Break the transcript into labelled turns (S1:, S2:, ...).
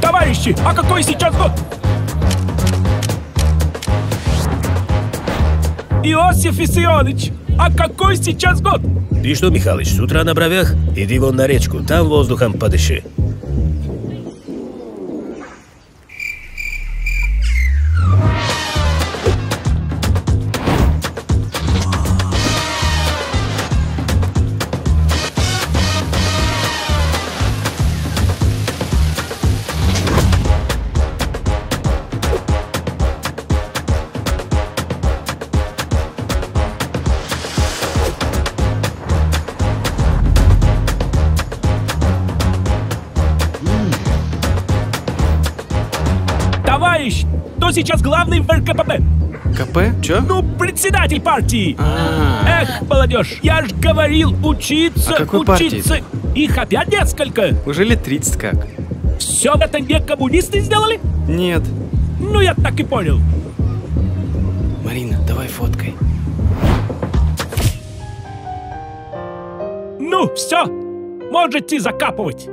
S1: Товарищи, а какой сейчас год? Иосиф Исионович, а какой сейчас год?
S2: Ты что, Михалыч, с утра на бровях? Иди вон на речку, там воздухом подыши.
S1: Товарищ, кто сейчас главный в РКПП?
S3: КП? Чё?
S1: Ну, председатель партии.
S3: А,
S1: Эх, молодежь, я ж говорил учиться,
S3: А какой
S1: учиться. Их опять несколько.
S3: уже лет 30 как.
S1: Все это не коммунисты сделали?
S3: Нет.
S1: Ну, я так и понял.
S3: Марина, давай фоткай.
S1: Ну, все, можете закапывать.